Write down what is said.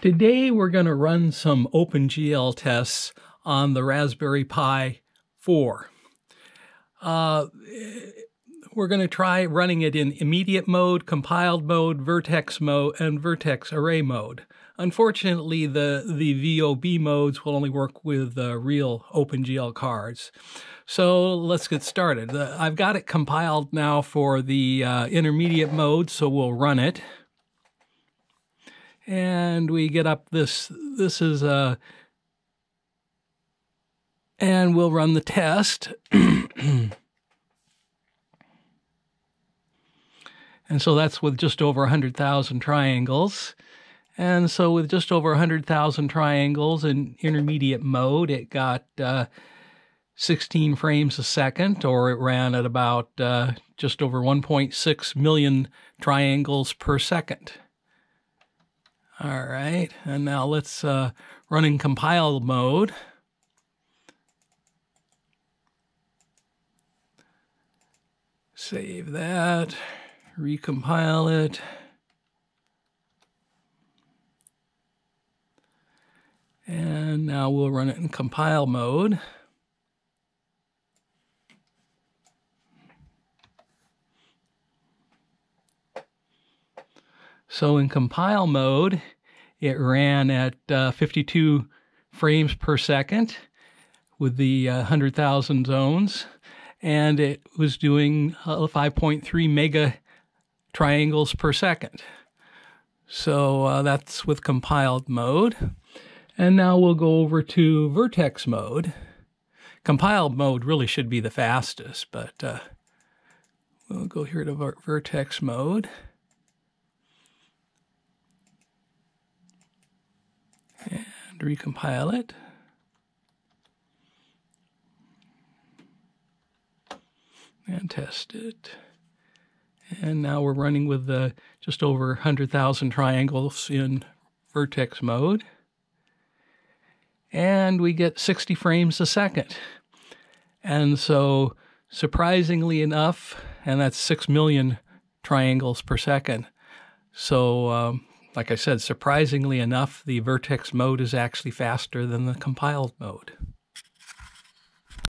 Today we're going to run some OpenGL tests on the Raspberry Pi 4. Uh, we're going to try running it in immediate mode, compiled mode, vertex mode, and vertex array mode. Unfortunately, the, the VOB modes will only work with uh, real OpenGL cards. So let's get started. Uh, I've got it compiled now for the uh, intermediate mode, so we'll run it and we get up this this is a and we'll run the test. And so that's with just over 100,000 triangles. And so with just over 100,000 triangles in intermediate mode it got uh, 16 frames a second or it ran at about uh, just over 1.6 million triangles per second all right, and now let's uh, run in compile mode. Save that, recompile it. And now we'll run it in compile mode. So in compile mode, it ran at uh, 52 frames per second with the uh, 100,000 zones, and it was doing uh, 5.3 mega triangles per second. So uh, that's with compiled mode. And now we'll go over to vertex mode. Compiled mode really should be the fastest, but uh, we'll go here to vertex mode. Recompile it. And test it. And now we're running with the just over 100,000 triangles in vertex mode. And we get 60 frames a second. And so, surprisingly enough, and that's 6 million triangles per second. So, um, like I said, surprisingly enough, the vertex mode is actually faster than the compiled mode.